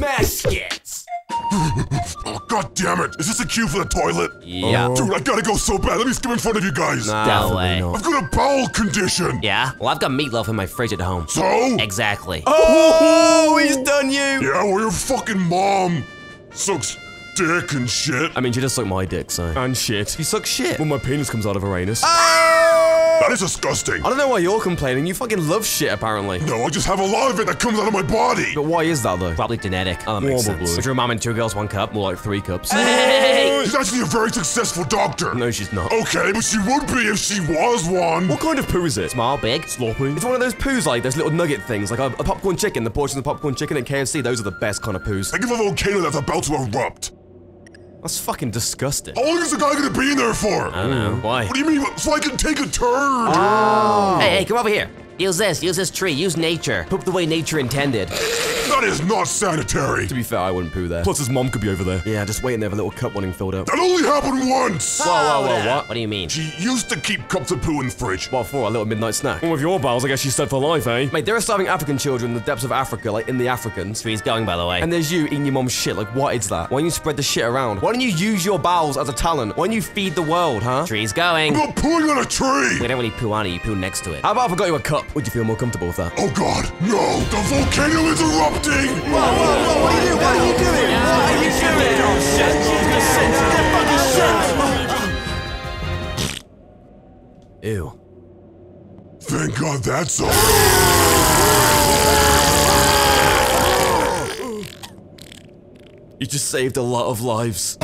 Smash skits. Oh, God damn it. Is this a queue for the toilet? Yeah. Oh. Dude, I gotta go so bad. Let me skip in front of you guys. Nah, No definitely way. not. I've got a bowel condition. Yeah? Well, I've got meatloaf in my fridge at home. So? Exactly. Oh, he's done you. Yeah, well, your fucking mom sucks dick and shit. I mean, she just sucked my dick, so. And shit. You suck shit when my penis comes out of her anus. Ah! That is disgusting. I don't know why you're complaining. You fucking love shit, apparently. No, I just have a lot of it that comes out of my body. But why is that, though? Probably genetic. Oh, that makes Probably. Would sense. your mom and two girls, one cup? More like three cups. She's actually a very successful doctor. No, she's not. Okay, but she would be if she was one. What kind of poo is it? Small, big? Sloppy. It's one of those poos like those little nugget things, like a, a popcorn chicken, the portions of popcorn chicken at KFC. Those are the best kind of poos. Think of a volcano that's about to erupt. That's fucking disgusting. How long is the guy gonna be in there for? I don't know. Why? What do you mean? So I can take a turn? Oh. Hey, hey, come over here. Use this. Use this tree. Use nature. Poop the way nature intended. that is not sanitary. To be fair, I wouldn't poo there. Plus, his mom could be over there. Yeah, just waiting there with a little cup wanting filled up. That only happened once. Whoa, whoa, whoa, what? What do you mean? She used to keep cups of poo in the fridge. What for? A little midnight snack? Well, with your bowels, I guess she's set for life, eh? Mate, there are starving African children in the depths of Africa, like in the Africans. Tree's going, by the way. And there's you eating your mom's shit. Like, what is that? Why don't you spread the shit around? Why don't you use your bowels as a talent? Why don't you feed the world, huh? Tree's going. I'm not pooing on a tree. We don't really poo on it. You poo next to it. How about I got you a cup? Would you feel more comfortable with that? Oh God, no! The volcano is erupting. Whoa, whoa, whoa, What are you doing? What are you doing? What are you doing? Ew. Thank God that's all. You just saved a lot of lives.